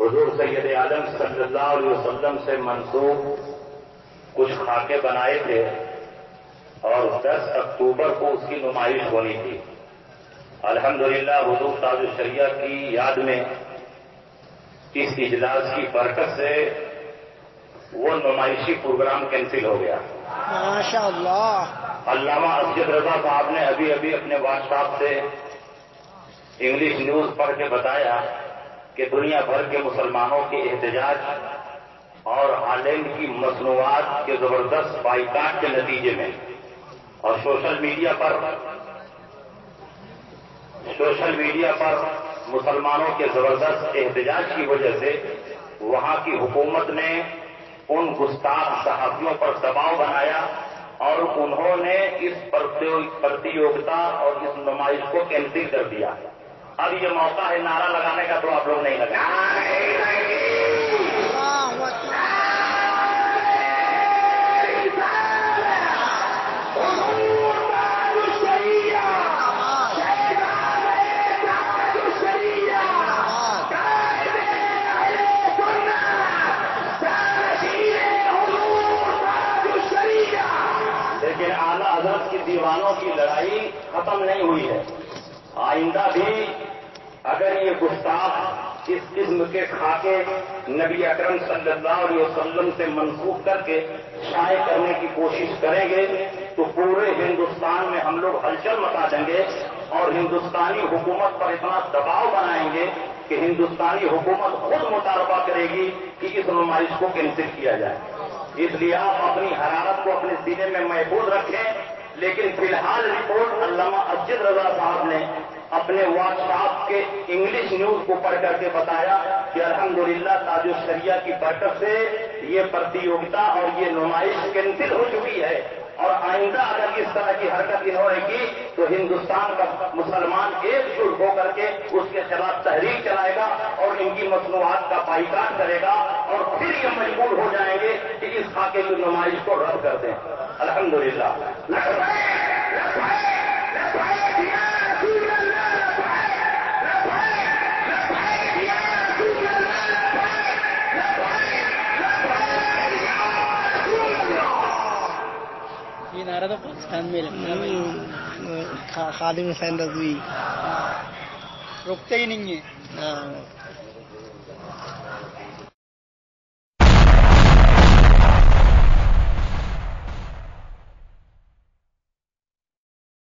حضور سید عالم صلی اللہ علیہ وسلم سے منسوخ کچھ خاکے بنائے تھے اور دس اکتوبر کو اس کی نمائش ہونی تھی۔ الحمدللہ حضور تاج الشریعہ کی یاد میں اس اجلاس کی برکت سے وہ نمائشی پروگرام کینسل ہو گیا۔ ماشاء اللہ علامہ اسجد رضا صاحب نے ابھی ابھی اپنے واٹس ایپ سے انگلش نیوز پڑھ کے بتایا کہ دنیا بھر کے مسلمانوں کے احتجاج اور ہالینڈ کی مصنوعات کے زبردست بائیکاٹ کے نتیجے میں اور سوشل میڈیا پر سوشل میڈیا پر مسلمانوں کے زبردست احتجاج کی وجہ سے وہاں کی حکومت نے ان گستاخ صحافیوں پر دباؤ بنایا اور انہوں نے اس پرتیوگتا اور اس نمائش کو کینسل کر دیا۔ ہے اب یہ موقع ہے، نعرہ لگانے کا تو آپ لوگ نہیں لگا لیکن اعلیٰ حضرت کی دیوانوں کی لڑائی ختم نہیں ہوئی ہے۔ آئندہ بھی اگر یہ گستاخ اس قسم کے خاکے نبی اکرم صلی اللہ علیہ وسلم سے منسوخ کر کے شائع کرنے کی کوشش کریں گے، تو پورے ہندوستان میں ہم لوگ ہلچل مچا دیں گے اور ہندوستانی حکومت پر اتنا دباؤ بنائیں گے کہ ہندوستانی حکومت خود مطالبہ کرے گی کہ اس نمائش کو کینسل کیا جائے۔ اس لیے آپ اپنی حرارت کو اپنے سینے میں محفوظ رکھیں۔ لیکن فی الحال رپورٹ علامہ اسجد رضا صاحب نے اپنے واٹس ایپ کے انگلش نیوز کو پڑھ کر کے بتایا کہ الحمدللہ تاج الشریعہ کی برکت سے یہ پرتیوگتا اور یہ نمائش کینسل ہو چکی ہے اور آئندہ اگر اس طرح کی حرکت انہوں نے کی تو ہندوستان کا مسلمان ایک جٹ ہو کر کے اس کے خلاف تحریک چلائے گا اور ان کی مصنوعات کا بائیکاٹ کرے گا اور پھر یہ مجبور ہو جائیں گے کہ اس خاکے کی نمائش کو رد کر دیں۔ الحمدللہ یہ نعرہ تو پاکستان میں لگتا ہے خادم حسین رضوی رکتے ہی نہیں ہے ہاں